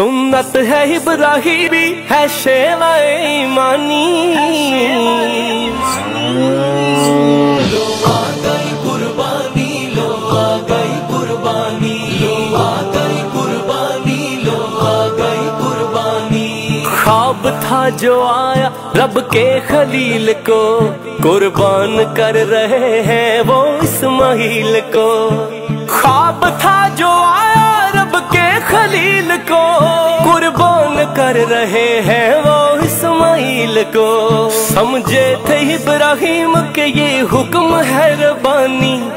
سنت ہے ابراہیمی ہے شیوا ایمانی۔ خواب تھا جو آیا رب کے خلیل کو قربان کر رہے ہیں وہ اسماعیل کو۔ کو قربان کر رہے ہیں وہ اسماعیل کو۔ سمجھے تھے ابراہیم کے یہ حکم ہے ربانی۔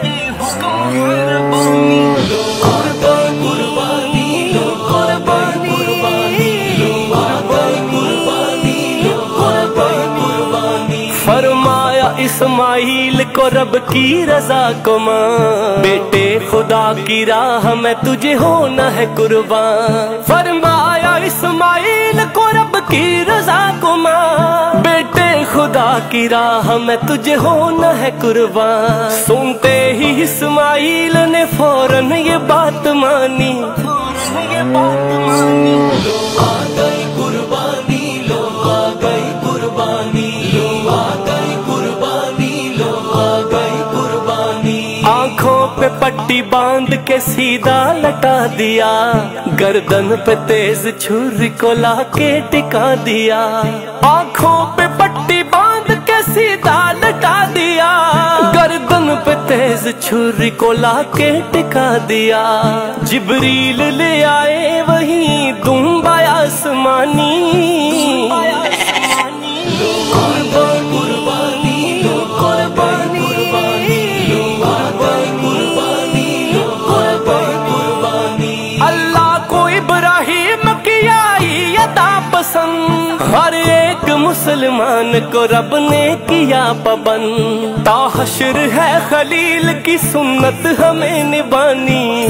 اسماعیل کو رب کی رضا کو ماں۔ بیٹے، خدا کی راہ میں تجھے ہونا ہے قربان۔ فرمایا، اسماعیل کو رب کی رضا کو ماں۔ بیٹے، خدا کی راہ میں تجھے ہونا ہے قربان۔ سنتے ہی اسماعیل نے فوراً یہ بات مانی۔ باندھ کے سیدھا لٹا دیا، گردن پہ تیز چھری کو لا کے ٹکا دیا۔ آنکھوں پہ پٹی باندھ کے سیدھا لٹا دیا۔ گردن پہ تیز چھری کو لا کے ٹکا دیا۔ جبریل لے آئے مسلمان کو رب نے کیا پابند۔ تا حشر ہے خلیل کی سنت ہمیں نبانی